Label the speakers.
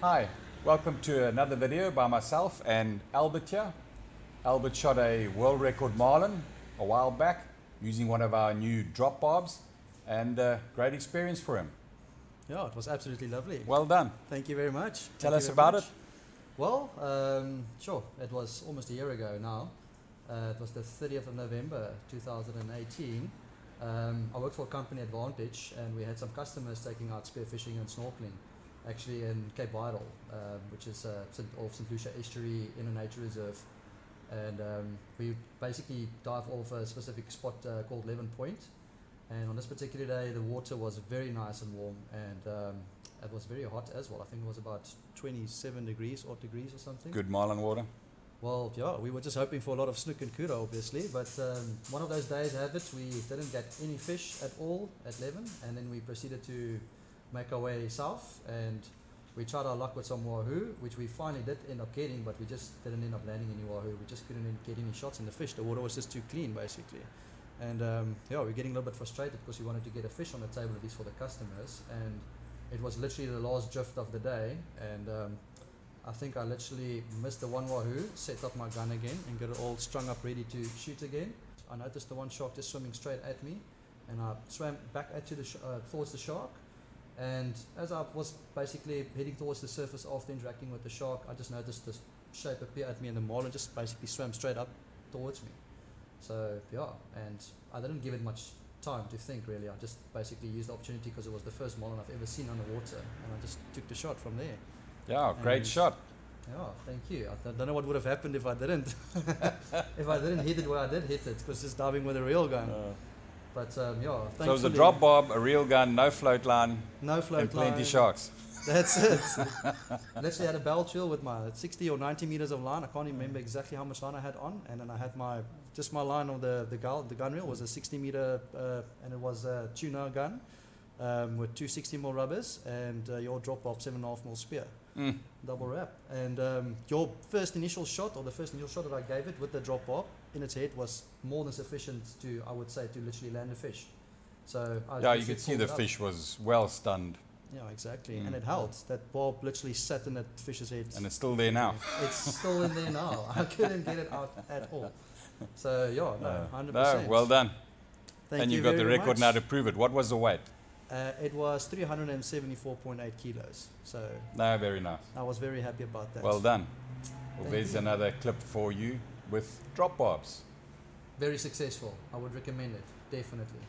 Speaker 1: Hi, welcome to another video by myself and Albert here. Albert shot a world record marlin a while back using one of our new drop barbs and uh, great experience for him.
Speaker 2: Yeah, it was absolutely lovely.
Speaker 1: Well done.
Speaker 2: Thank you very much.
Speaker 1: Tell
Speaker 2: Thank
Speaker 1: us about
Speaker 2: much.
Speaker 1: it.
Speaker 2: Well, um, sure. It was almost a year ago now. Uh, it was the 30th of November 2018. Um, I worked for a company Advantage, and we had some customers taking out spearfishing and snorkeling, actually in Cape Vidal, um, which is uh, St. off St. Lucia Estuary in a nature reserve. And um, we basically dive off a specific spot uh, called Leven Point. And on this particular day, the water was very nice and warm, and um, it was very hot as well. I think it was about 27 degrees, odd degrees or something.
Speaker 1: Good marlin water.
Speaker 2: Well, yeah, we were just hoping for a lot of snook and kura, obviously, but um, one of those days have it, we didn't get any fish at all at Leven, and then we proceeded to make our way south, and we tried our luck with some wahoo, which we finally did end up getting, but we just didn't end up landing any wahoo. We just couldn't get any shots in the fish. The water was just too clean, basically. And um, yeah, we're getting a little bit frustrated because we wanted to get a fish on the table at least for the customers, and it was literally the last drift of the day, and um, I think I literally missed the one wahoo, set up my gun again, and got it all strung up ready to shoot again. I noticed the one shark just swimming straight at me, and I swam back at to the uh, towards the shark. And as I was basically heading towards the surface after interacting with the shark, I just noticed this shape appear at me, and the marlin just basically swam straight up towards me. So yeah, and I didn't give it much time to think really. I just basically used the opportunity because it was the first marlin I've ever seen underwater, and I just took the shot from there.
Speaker 1: Yeah, great
Speaker 2: And-
Speaker 1: shot.
Speaker 2: Yeah, thank you. I don't know what would have happened if I didn't. if I didn't hit it where I did hit it, because just diving with a reel gun. But um, yeah,
Speaker 1: so it was a drop barb, a reel gun, no float line,
Speaker 2: no float
Speaker 1: and plenty
Speaker 2: line.
Speaker 1: sharks.
Speaker 2: That's it. Literally had a bell drill with my 60 or 90 meters of line. I can't even remember exactly how much line I had on, and then I had my just my line on the the gun the gun reel was a 60 meter, uh, and it was a tuna gun um, with two 60 mil rubbers and uh, your drop barb seven and a half mil spear.
Speaker 1: Mm.
Speaker 2: double wrap. And um, your first initial shot, or the first initial shot that I gave it with the drop barb in its head, was more than sufficient to, I would say, to literally land a fish. So I
Speaker 1: Yeah, you could see the fish was well stunned,
Speaker 2: Yeah, exactly.
Speaker 1: Mm.
Speaker 2: And it held. That barb literally sat in that fish's head.
Speaker 1: and it's still there now.
Speaker 2: It's still in there now. I couldn't get it out at all. So yeah, no,
Speaker 1: Uh,
Speaker 2: hundred
Speaker 1: no, well done.
Speaker 2: Thank you.
Speaker 1: and
Speaker 2: you
Speaker 1: you've got the record
Speaker 2: much.
Speaker 1: now to prove it. What was the weight?
Speaker 2: Uh, it was 374.8 kilos. So
Speaker 1: No, very nice.
Speaker 2: I was very happy about that.
Speaker 1: Well done. Well,
Speaker 2: Thank
Speaker 1: there's
Speaker 2: you.
Speaker 1: another clip for you with drop barbs.
Speaker 2: Very successful. I would recommend it definitely.